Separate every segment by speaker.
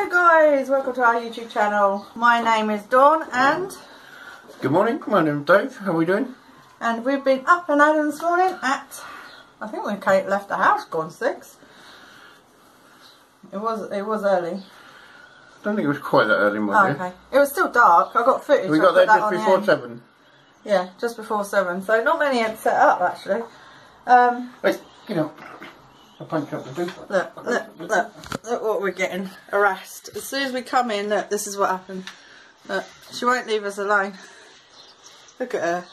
Speaker 1: Hello guys, welcome to our YouTube channel. My name is Dawn and
Speaker 2: Good morning, my name's Dave. How are we doing?
Speaker 1: and we've been up and out this morning at I think when Kate left the house gone six. It was it was early.
Speaker 2: I don't think it was quite that early,
Speaker 1: Oh,
Speaker 2: my dear.
Speaker 1: okay. It was still dark. I got footage.
Speaker 2: We got there just
Speaker 1: on the
Speaker 2: before seven.
Speaker 1: Yeah, just before seven. So not many had set up actually. Um,
Speaker 2: Wait, you up. I'll punch up the
Speaker 1: look, look, look, look what we're getting harassed. As soon as we come in, look, this is what happened. Look, she won't leave us alone. Look at her.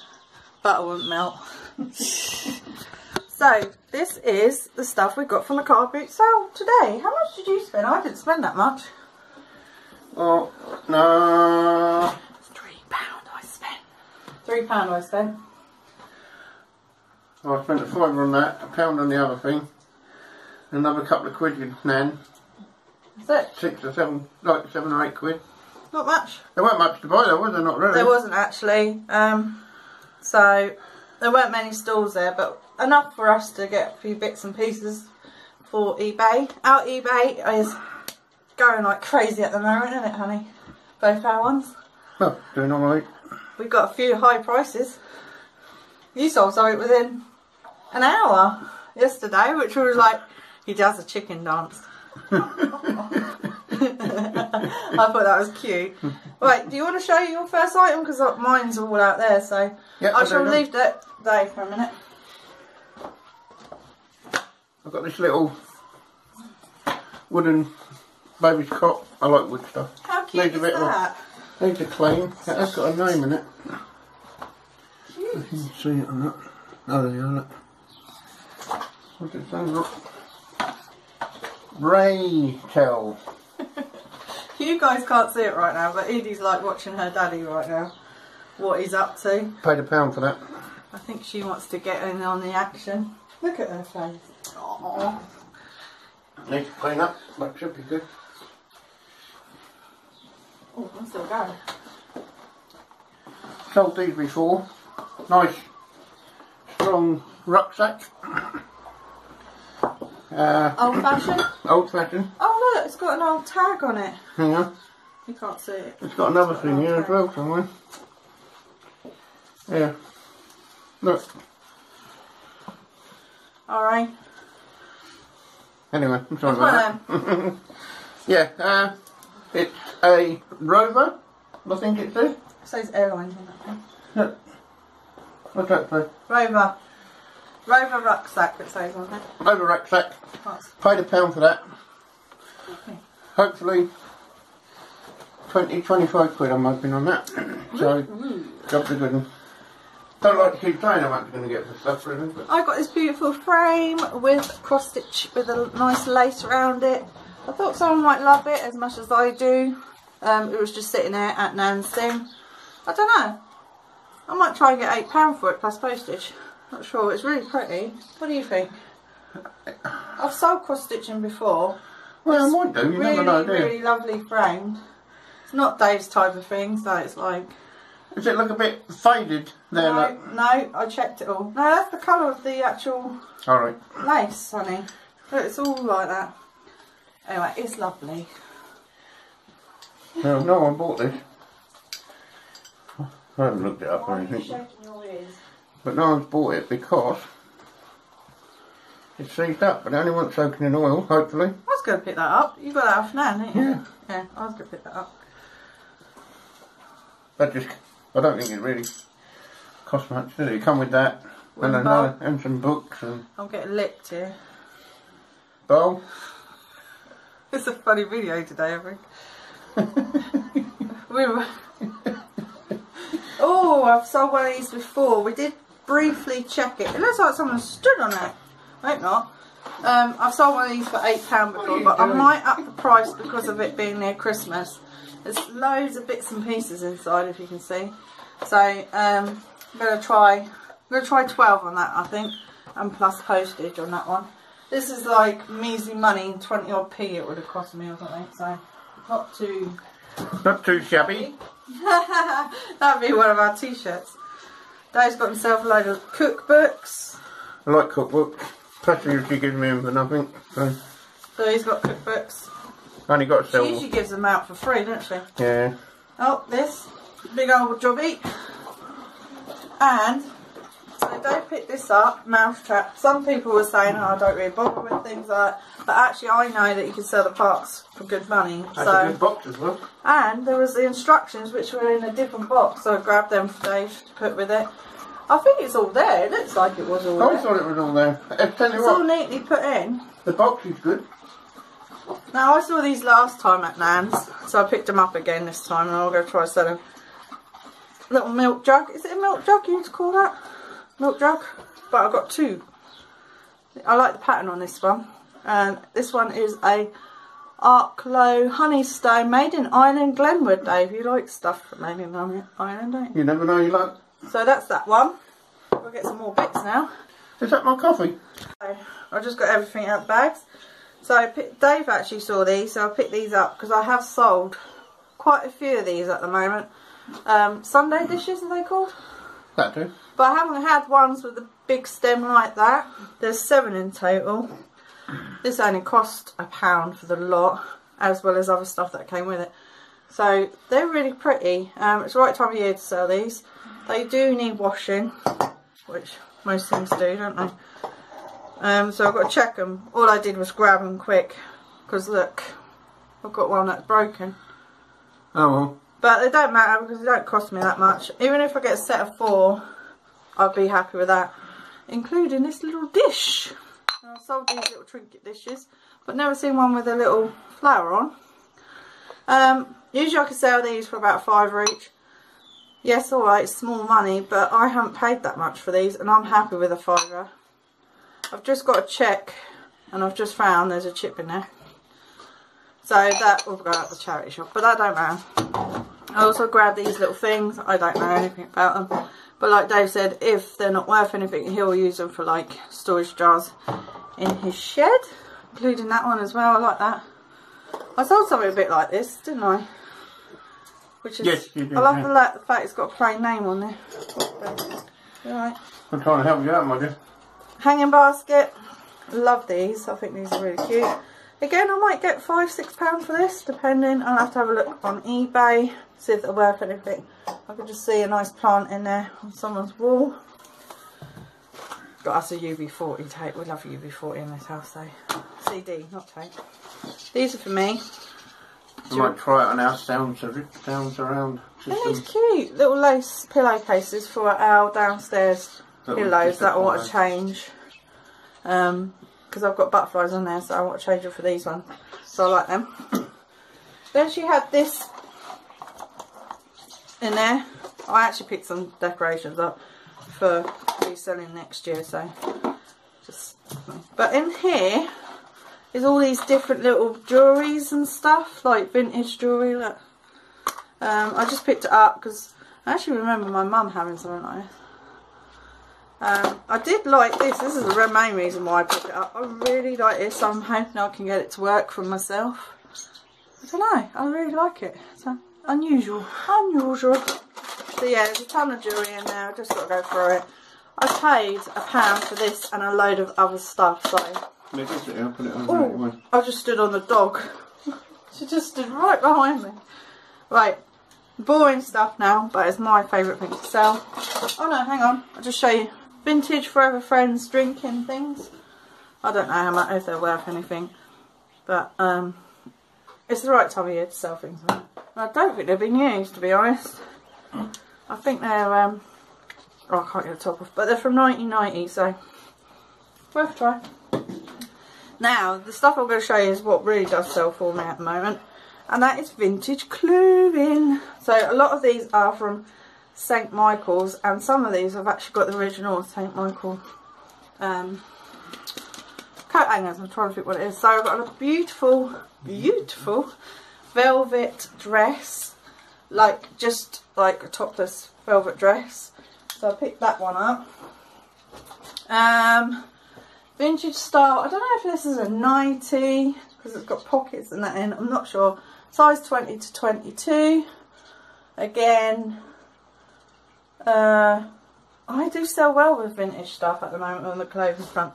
Speaker 1: Butter won't melt. so, this is the stuff we got from the car boot sale today. How much did you spend? I didn't spend that much.
Speaker 2: Oh, no.
Speaker 1: Three pound I spent. Three pound I spent.
Speaker 2: I spent a fiver on that, a pound on the other thing, another couple of quid with Nan,
Speaker 1: That's it.
Speaker 2: six or seven, like seven or eight quid.
Speaker 1: Not much.
Speaker 2: There weren't much to buy though, was there? Not really.
Speaker 1: There wasn't actually. Um, so there weren't many stalls there, but enough for us to get a few bits and pieces for eBay. Our eBay is going like crazy at the moment, isn't it, honey? Both our ones.
Speaker 2: Oh, doing alright.
Speaker 1: We've got a few high prices. You sold something within an hour yesterday, which was like he does a chicken dance. I thought that was cute. Right, do you want to show your first item? Because uh, mine's all out there, so
Speaker 2: Yeah,
Speaker 1: I
Speaker 2: I
Speaker 1: shall leave that there for a minute.
Speaker 2: I've got this little wooden baby's cot. I like wood stuff.
Speaker 1: How cute
Speaker 2: Needs a
Speaker 1: is
Speaker 2: bit of
Speaker 1: that?
Speaker 2: Needs a clean. It has got a name in it. You can see it on that. Oh, there you are, look. What does it? Look. Ray Tell.
Speaker 1: You guys can't see it right now, but Edie's like watching her daddy right now. What he's up to.
Speaker 2: Paid a pound for that.
Speaker 1: I think she wants to get in on the action. Look at her face. Aww.
Speaker 2: Needs to clean up, but should be good.
Speaker 1: Oh, I'm still going.
Speaker 2: Sold these before. Nice, strong rucksack. Uh,
Speaker 1: Old fashioned?
Speaker 2: old fashioned.
Speaker 1: Oh look, it's got an old tag on it.
Speaker 2: Hang on.
Speaker 1: You can't see it.
Speaker 2: It's got another thing here as well somewhere. Yeah. Look.
Speaker 1: Alright.
Speaker 2: Anyway, I'm sorry about that. Yeah, uh, it's a Rover, I think it says.
Speaker 1: It says airlines on that one.
Speaker 2: Look. What's that say?
Speaker 1: Rover. Rover rucksack it says on there.
Speaker 2: Over rucksack. Paid a pound for that.
Speaker 1: okay.
Speaker 2: Hopefully 20, 25 quid I'm hoping on that. so, job's the good one. Don't like to keep saying how much I'm going to get for stuff really, but
Speaker 1: I got this beautiful frame with cross stitch with a nice lace around it. I thought someone might love it as much as I do. Um, it was just sitting there at Nan's thing. I don't know. I might try and get £8 for it plus postage. Not sure. It's really pretty. What do you think? I've sold cross stitching before.
Speaker 2: well, I might do, you
Speaker 1: really,
Speaker 2: never know, do you?
Speaker 1: really lovely framed. It's not Dave's type of thing, so it's like
Speaker 2: Does it look a bit faded there?
Speaker 1: no,
Speaker 2: Like?
Speaker 1: no. I checked it all. No, that's the colour of the actual
Speaker 2: Alright.
Speaker 1: lace, honey. It's all like that. Anyway, it's lovely.
Speaker 2: No, no one bought this. I haven't looked it up or
Speaker 1: Why are you
Speaker 2: anything.
Speaker 1: Shaking your ears?
Speaker 2: But no one's bought it because it's seized up, but only wants soaking in oil, hopefully.
Speaker 1: I was going to pick that up. You got that off now, didn't you?
Speaker 2: Yeah.
Speaker 1: Yeah, I was going to pick that up.
Speaker 2: That just, I don't think it really costs much, does it? You come with that, and
Speaker 1: With a
Speaker 2: another, and some books and
Speaker 1: I'm getting licked here.
Speaker 2: bowl.
Speaker 1: It's a funny video today, I think. we were. Oh, I've sold one of these before. We did briefly check it. It looks like someone stood on it. I hope not. Um, I've sold one of these for £8 before,
Speaker 2: you
Speaker 1: but I might up the price because of it being near Christmas. There's loads of bits and pieces inside, if you can see. So, um, I'm going to try, I'm going to try 12 on that, I think, and plus postage on that one. This is like measly money, 20 odd p it would have cost me or something, so not too
Speaker 2: Not too shabby.
Speaker 1: That'd be one of our t-shirts. Dave's got himself a load of cookbooks.
Speaker 2: I like cookbooks. Especially if you give me them for nothing. So,
Speaker 1: So he's got cookbooks.
Speaker 2: Only got to
Speaker 1: She usually gives them out for free, doesn't she?
Speaker 2: Yeah.
Speaker 1: Oh, this big old jobby. And so they picked this up, mousetrap. Some people were saying, oh, I don't really bother with things like that. But actually, I know that you can sell the parts for good money.
Speaker 2: That's a
Speaker 1: so,
Speaker 2: good box as well.
Speaker 1: and there was the instructions which were in a different box, so I grabbed them for Dave to put with it. I think it's all there. It looks like it was all oh,
Speaker 2: I
Speaker 1: there.
Speaker 2: thought it was all there. I tell you
Speaker 1: It's all neatly put in.
Speaker 2: the box is good.
Speaker 1: Now I saw these last time at Nan's, so I picked them up again this time, and going to try to sell them. Little milk jug. Is it a milk jug? You want to call that milk jug? But I've got two. I like the pattern on this one, and this one is a Arklow Honeystone made in Ireland, Glenwood. Dave, you like stuff made in Ireland, don't you?
Speaker 2: You never know you like.
Speaker 1: So that's that one. We'll get some more bits now.
Speaker 2: Is that my coffee?
Speaker 1: So I just got everything out of bags. So picked, Dave actually saw these, so I picked these up because I have sold quite a few of these at the moment. Um, sundae dishes are they called?
Speaker 2: That do.
Speaker 1: But I haven't had ones with a big stem like that. There's seven in total. This only cost a pound for the lot, as well as other stuff that came with it. So they're really pretty. Um, it's the right time of year to sell these. They do need washing, which most things do, don't they? Um, so I've got to check them. All I did was grab them quick, because look, I've got one that's broken.
Speaker 2: Oh well.
Speaker 1: But they don't matter because they don't cost me that much. Even if I get a set of four, I'd be happy with that. Including this little dish. I've sold these little trinket dishes, but never seen one with a little flower on. Um, usually I could sell these for about five each. Yes, alright, small money, but I haven't paid that much for these, and I'm happy with a fiver. I've just got to check, and I've just found there's a chip in there. So that will go out the charity shop, but that don't matter. I also grabbed these little things. I don't know anything about them. But like Dave said, if they're not worth anything, he'll use them for like storage jars in his shed. Including that one as well. I like that. I sold something a bit like this, didn't I? Which is,
Speaker 2: Yes, you did,
Speaker 1: I love
Speaker 2: yeah.
Speaker 1: the, the fact it's got a plain name on there. Alright.
Speaker 2: I'm trying to help you out, my dear.
Speaker 1: Hanging basket. Love these. I think these are really cute. Again, I might get five, six pounds for this, depending. I'll have to have a look on eBay, see if they're worth anything. I could just see a nice plant in there on someone's wall. Got us a UB40 tape. We love UB40 in this house, though. CD, not tape. These are for me.
Speaker 2: I might try it on our sound, sound surround
Speaker 1: And these cute little lace pillowcases for our downstairs
Speaker 2: That
Speaker 1: pillows that want to change. Um, because I've got butterflies on there, so I want to change them for these ones. So I like them. then she had this in there. I actually picked some decorations up for reselling next year, so just. But in here is all these different little jewelries and stuff, like vintage jewellery. Look. Um, I just picked it up because I actually remember my mum having something like this. Um, I did like this. This is the main reason why I picked it up. I really like this. I'm hoping I can get it to work for myself. I don't know. I really like it. It's uh, unusual. Unusual. So yeah, there's a ton of jewellery in there. I just got to go through it. I paid a pound for this and a load of other stuff. So
Speaker 2: Maybe I'll put it on.
Speaker 1: I just stood on the dog. she just stood right behind me. Right, boring stuff now, but it's my favourite thing to sell. Oh no, hang on. I'll just show you. Vintage Forever Friends drinking things. I don't know how much if they're worth anything, but um, it's the right time of year to sell things. I don't think they've been used, to be honest. I think they're um, oh, I can't get the top off, but they're from 1990, so worth a try. Now, the stuff I'm going to show you is what really does sell for me at the moment. And that is vintage clothing. So a lot of these are from St. Michael's. And some of these I've actually got the original St. Michael um, coat hangers. I'm trying to think what it is. So I've got a beautiful, beautiful velvet dress. Like, just like a topless velvet dress. So I picked that one up. Um, vintage style. I don't know if this is a 90 because it's got pockets and that in. I'm not sure. Size 20 to 22. Again, uh, I do sell well with vintage stuff at the moment on the clothing front.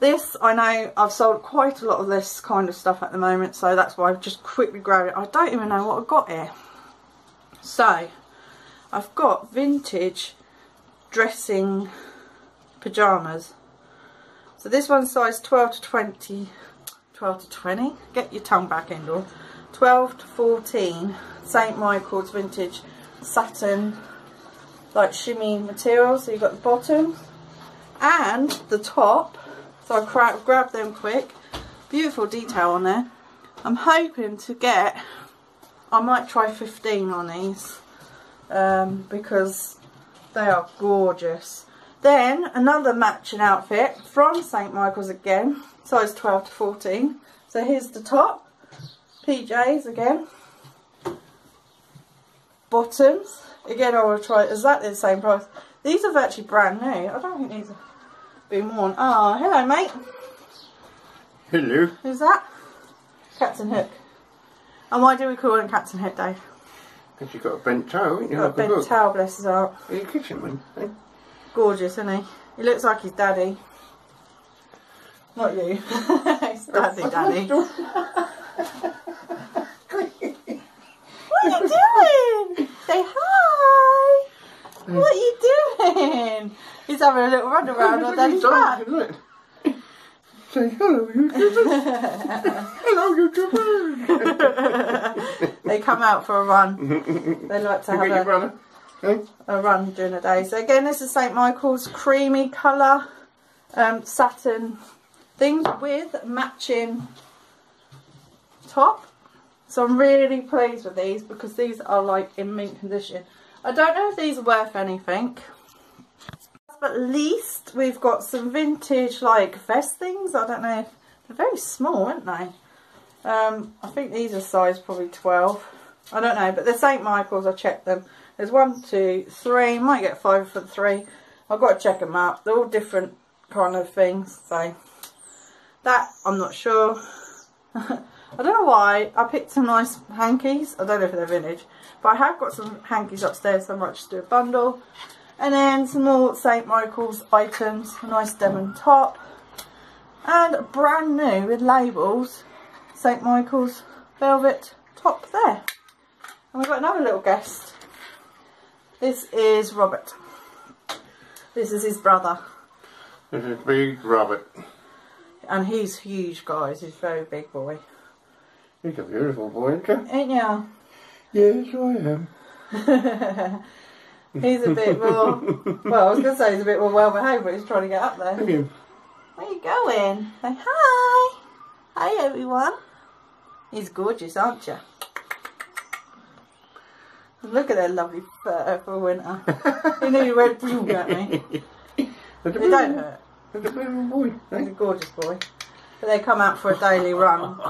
Speaker 1: This, I know I've sold quite a lot of this kind of stuff at the moment, so that's why I've just quickly grabbed it. I don't even know what I've got here. So, I've got vintage dressing pyjamas. So this one's size 12 to 20, 12 to 20, get your tongue back Endor, 12 to 14, St Michael's vintage satin, like shimmy material, so you've got the bottom and the top, so I grabbed them quick, beautiful detail on there. I'm hoping to get, I might try 15 on these, um, because they are gorgeous. Then another matching outfit from St Michael's again, size 12 to 14. So here's the top, PJs again. Bottoms, again I will try exactly the same price. These are virtually brand new. I don't think these have been worn. Ah, oh, hello mate.
Speaker 2: Hello.
Speaker 1: Who's that? Captain Hook. And why do we call him Captain Hook, Dave?
Speaker 2: Because you've got a bent toe, haven't you?
Speaker 1: Got
Speaker 2: like
Speaker 1: a bent toe, bless his heart.
Speaker 2: In your kitchen, man. Eh?
Speaker 1: Gorgeous, isn't he? He looks like his daddy. Not you. It's daddy, daddy. what are you doing? Say hi. What are you doing? He's having a little run around on daddy's back.
Speaker 2: Say hello, YouTubers. hello, YouTubers.
Speaker 1: they come out for a run. They like to
Speaker 2: you
Speaker 1: have a, a run during the day. So again, this is St Michael's creamy colour um, satin things with matching top. So I'm really pleased with these because these are like in mint condition. I don't know if these are worth anything. But least we've got some vintage like vest things. I don't know if they're very small, aren't they? Um, I think these are size probably 12. I don't know, but they're St Michael's. I checked them. There's one, two, three. Might get five for three. I've got to check them out. They're all different kind of things. So that I'm not sure. I don't know why. I picked some nice hankies. I don't know if they're vintage. But I have got some hankies upstairs, so I might just do a bundle. And then some more St. Michael's items. A nice denim top. And brand new with labels. St. Michael's velvet top there. And we've got another little guest. This is Robert. This is his brother.
Speaker 2: This is Big Robert.
Speaker 1: And he's huge, guys. He's a very big boy.
Speaker 2: He's a beautiful boy, isn't you?
Speaker 1: Ain't ya?
Speaker 2: Yes, I am.
Speaker 1: He's a bit more, well, I was going to say he's a bit more well behaved, but he's trying to get up there.
Speaker 2: You?
Speaker 1: Where are you going? Say hi. Hi, everyone. He's gorgeous, aren't you? Look at that lovely fur for winter. he nearly went boom at me. They don't hurt.
Speaker 2: That's a beautiful boy.
Speaker 1: He's
Speaker 2: eh?
Speaker 1: a gorgeous boy. But they come out for a daily run.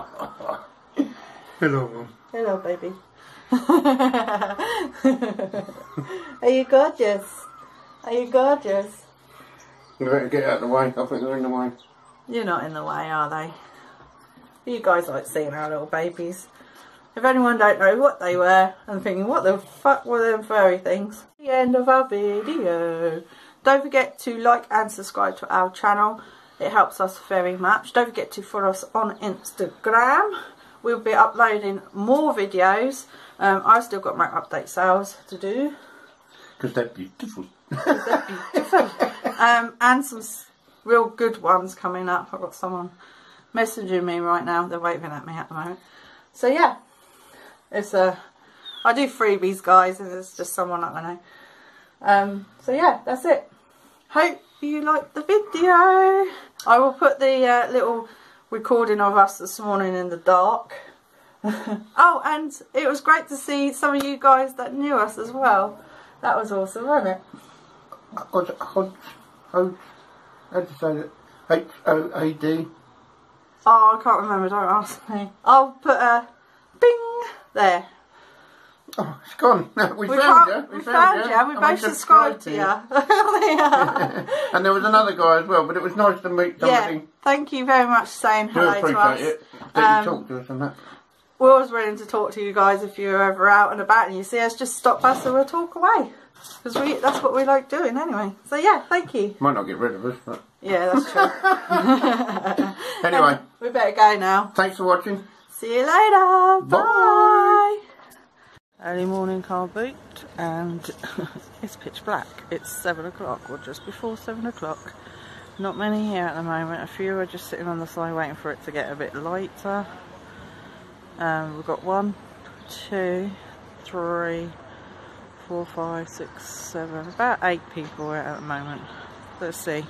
Speaker 2: Hello.
Speaker 1: Hello, baby. Are you gorgeous? Are you gorgeous?
Speaker 2: You better get out of the way. I think they're in the way.
Speaker 1: You're not in the way, are they? You guys like seeing our little babies. If anyone don't know what they were, I'm thinking, what the fuck were them furry things? The end of our video. Don't forget to like and subscribe to our channel. It helps us very much. Don't forget to follow us on Instagram. We'll be uploading more videos. Um, I've still got my update sales to do.
Speaker 2: Because they're beautiful.
Speaker 1: They're beautiful. um, and some real good ones coming up. I've got someone messaging me right now. They're waving at me at the moment. So yeah, it's a. I do freebies, guys, and it's just someone I know. Um, so yeah, that's it. Hope you liked the video. I will put the uh, little recording of us this morning in the dark. oh, and it was great to see some of you guys that knew us as well. That was awesome, wasn't it?
Speaker 2: It? Hodge? Hodge? How do you say that? H-O-A-D?
Speaker 1: Oh, I can't remember, don't ask me. I'll put a bing there.
Speaker 2: Oh, it's gone. we,
Speaker 1: We,
Speaker 2: found
Speaker 1: found,
Speaker 2: you.
Speaker 1: we found you, and we both subscribed to you. yeah.
Speaker 2: and there was another guy as well, but it was nice to meet somebody.
Speaker 1: yeah, thank you very much for saying hello to us.
Speaker 2: appreciate it. That
Speaker 1: Um,
Speaker 2: you talked to us and that.
Speaker 1: We're always willing to talk to you guys if you're ever out and about and you see us, just stop us and we'll talk away. Because we that's what we like doing anyway. So yeah, thank you.
Speaker 2: Might not get rid of us, but
Speaker 1: Yeah, that's true.
Speaker 2: anyway,
Speaker 1: we better go now.
Speaker 2: thanks for watching.
Speaker 1: See you later.
Speaker 2: Bye.
Speaker 1: Bye. Early morning car boot and it's pitch black. It's seven o'clock or just before seven o'clock. Not many here at the moment. A few are just sitting on the side waiting for it to get a bit lighter. Um, we've got one, two, three, four, five, six, seven, about eight people here at the moment. Let's see.